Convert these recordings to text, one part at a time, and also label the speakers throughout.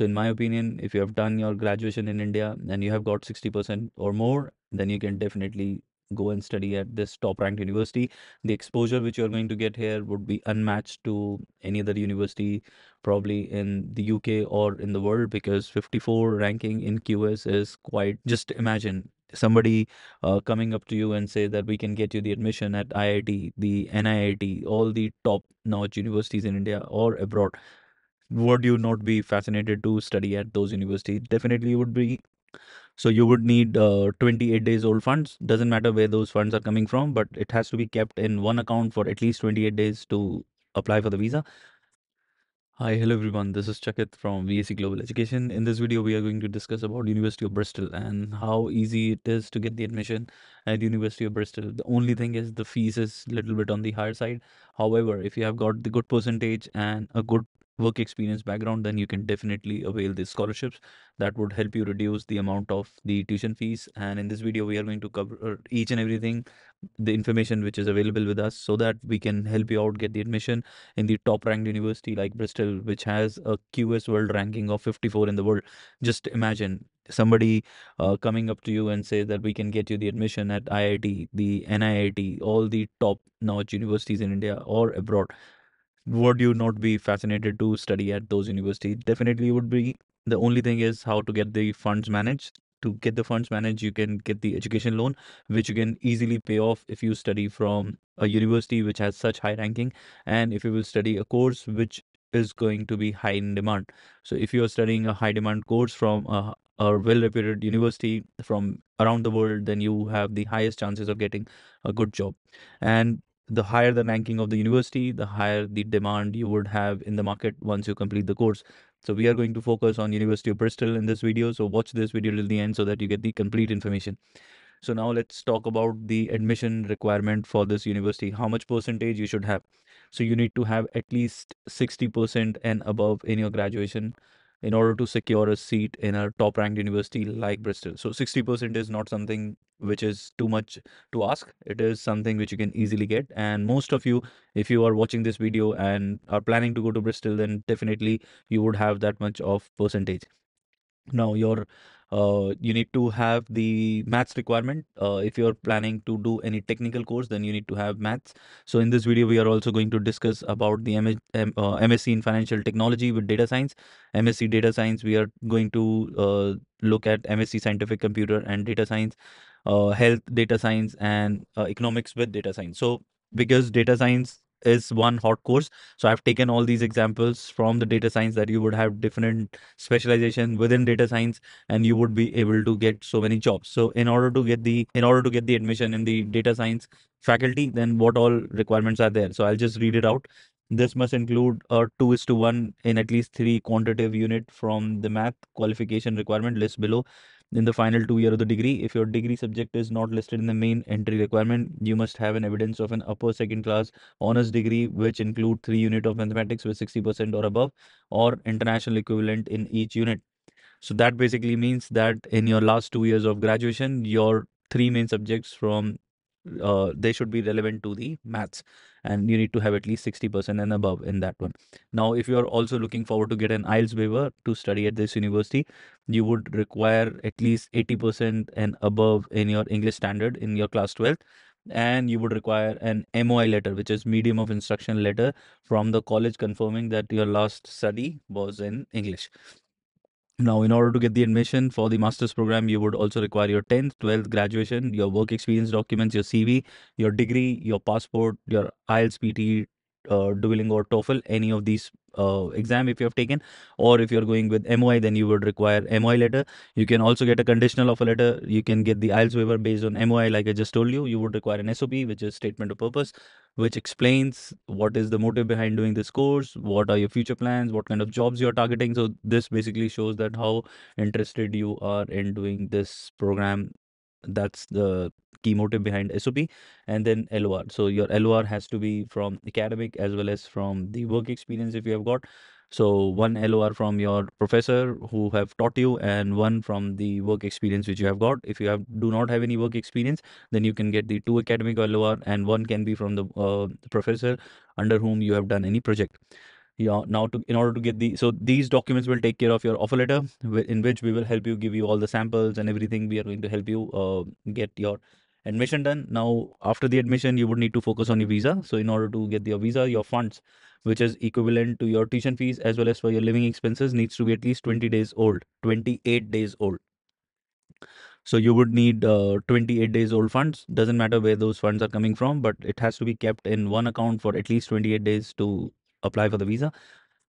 Speaker 1: So in my opinion, if you have done your graduation in India and you have got 60% or more, then you can definitely go and study at this top ranked university. The exposure which you're going to get here would be unmatched to any other university, probably in the UK or in the world, because 54 ranking in QS is quite just imagine somebody uh, coming up to you and say that we can get you the admission at IIT, the NIIT, all the top notch universities in India or abroad. Would you not be fascinated to study at those universities? Definitely you would be. So you would need uh, 28 days old funds. Doesn't matter where those funds are coming from, but it has to be kept in one account for at least 28 days to apply for the visa. Hi, hello everyone. This is Chakit from VAC Global Education. In this video, we are going to discuss about University of Bristol and how easy it is to get the admission at University of Bristol. The only thing is the fees is a little bit on the higher side. However, if you have got the good percentage and a good work experience background, then you can definitely avail these scholarships that would help you reduce the amount of the tuition fees. And in this video, we are going to cover each and everything, the information which is available with us so that we can help you out get the admission in the top ranked university like Bristol, which has a QS world ranking of 54 in the world. Just imagine somebody uh, coming up to you and say that we can get you the admission at IIT, the NIIT, all the top notch universities in India or abroad would you not be fascinated to study at those universities? Definitely would be. The only thing is how to get the funds managed. To get the funds managed, you can get the education loan, which you can easily pay off if you study from a university which has such high ranking, and if you will study a course which is going to be high in demand. So if you are studying a high demand course from a, a well reputed university from around the world, then you have the highest chances of getting a good job. And the higher the ranking of the university, the higher the demand you would have in the market once you complete the course. So we are going to focus on University of Bristol in this video. So watch this video till the end so that you get the complete information. So now let's talk about the admission requirement for this university. How much percentage you should have. So you need to have at least 60% and above in your graduation in order to secure a seat in a top ranked university like Bristol. So 60% is not something which is too much to ask. It is something which you can easily get. And most of you, if you are watching this video and are planning to go to Bristol, then definitely you would have that much of percentage. Now, your uh, you need to have the maths requirement. Uh, if you're planning to do any technical course, then you need to have maths. So in this video, we are also going to discuss about the M M uh, MSc in financial technology with data science. MSc data science, we are going to uh, look at MSc scientific computer and data science, uh, health data science and economics with data science. So because data science is one hot course. So I've taken all these examples from the data science that you would have different specialization within data science and you would be able to get so many jobs. So in order to get the in order to get the admission in the data science faculty, then what all requirements are there? So I'll just read it out. This must include a 2 is to 1 in at least 3 quantitative unit from the math qualification requirement list below in the final two year of the degree. If your degree subject is not listed in the main entry requirement, you must have an evidence of an upper second class honors degree, which include three unit of mathematics with 60% or above, or international equivalent in each unit. So that basically means that in your last two years of graduation, your three main subjects from uh, they should be relevant to the maths and you need to have at least 60% and above in that one. Now if you are also looking forward to get an ielts waiver to study at this university you would require at least 80% and above in your english standard in your class 12 and you would require an moi letter which is medium of instruction letter from the college confirming that your last study was in english now, in order to get the admission for the master's program, you would also require your 10th, 12th graduation, your work experience documents, your CV, your degree, your passport, your IELTS, PT, uh, Duolingo or TOEFL, any of these uh, exam if you have taken, or if you're going with MOI, then you would require MOI letter. You can also get a conditional offer letter. You can get the IELTS waiver based on MOI, like I just told you. You would require an SOP, which is statement of purpose, which explains what is the motive behind doing this course, what are your future plans, what kind of jobs you're targeting. So this basically shows that how interested you are in doing this program that's the key motive behind SOP and then LOR. So your LOR has to be from academic as well as from the work experience if you have got. So one LOR from your professor who have taught you and one from the work experience which you have got. If you have do not have any work experience, then you can get the two academic LOR and one can be from the uh, professor under whom you have done any project yeah now to in order to get the so these documents will take care of your offer letter in which we will help you give you all the samples and everything. We are going to help you uh, get your admission done. Now after the admission you would need to focus on your visa. So in order to get your visa your funds which is equivalent to your tuition fees as well as for your living expenses needs to be at least 20 days old 28 days old. So you would need uh, 28 days old funds. Doesn't matter where those funds are coming from but it has to be kept in one account for at least 28 days to apply for the visa.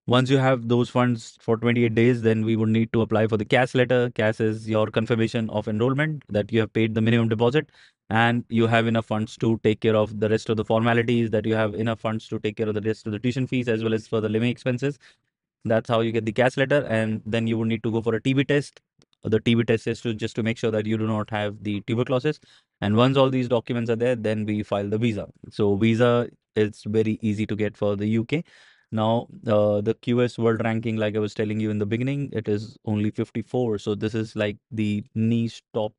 Speaker 1: Once you have those funds for 28 days then we would need to apply for the CAS letter. CAS is your confirmation of enrollment that you have paid the minimum deposit and you have enough funds to take care of the rest of the formalities that you have enough funds to take care of the rest of the tuition fees as well as for the living expenses. That's how you get the CAS letter and then you would need to go for a TB test. The TB test is to just to make sure that you do not have the tuberculosis. And once all these documents are there then we file the visa. So visa is very easy to get for the UK now, uh, the QS world ranking, like I was telling you in the beginning, it is only 54. So this is like the niche top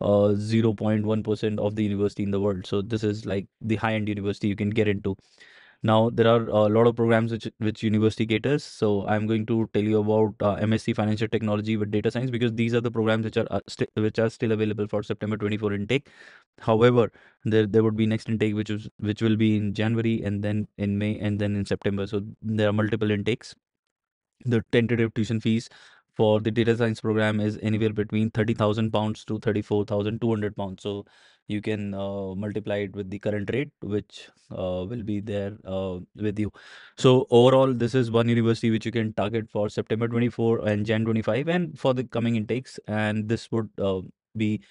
Speaker 1: uh 0.1% of the university in the world. So this is like the high-end university you can get into. Now there are a lot of programs which which university caters. So I'm going to tell you about uh, MSc Financial Technology with Data Science because these are the programs which are uh, which are still available for September 24 intake. However, there there would be next intake which is which will be in January and then in May and then in September. So there are multiple intakes. The tentative tuition fees for the data science program is anywhere between 30,000 pounds to 34,200 pounds. So you can uh, multiply it with the current rate, which uh, will be there uh, with you. So overall, this is one university which you can target for September 24 and Jan 25 and for the coming intakes. And this would uh, be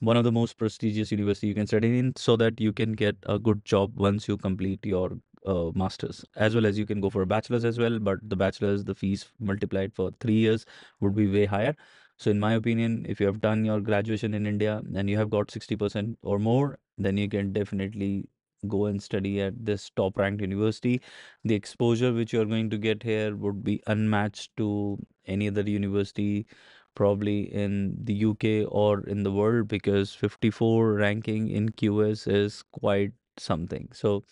Speaker 1: one of the most prestigious university you can study in so that you can get a good job once you complete your uh, masters as well as you can go for a bachelor's as well but the bachelor's the fees multiplied for three years would be way higher. So in my opinion if you have done your graduation in india and you have got 60% or more then you can definitely go and study at this top ranked university. The exposure which you are going to get here would be unmatched to any other university probably in the UK or in the world because 54 ranking in QS is quite something. So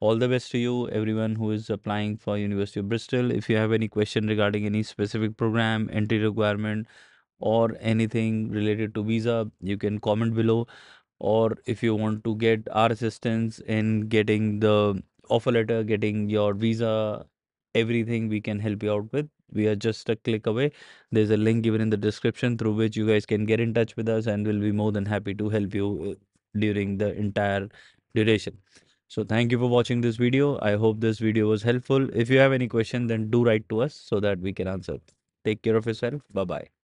Speaker 1: all the best to you everyone who is applying for University of Bristol. If you have any question regarding any specific program, entry requirement or anything related to visa, you can comment below or if you want to get our assistance in getting the offer letter, getting your visa, everything we can help you out with we are just a click away there's a link given in the description through which you guys can get in touch with us and we'll be more than happy to help you uh, during the entire duration so thank you for watching this video. I hope this video was helpful. If you have any question then do write to us so that we can answer. Take care of yourself. Bye bye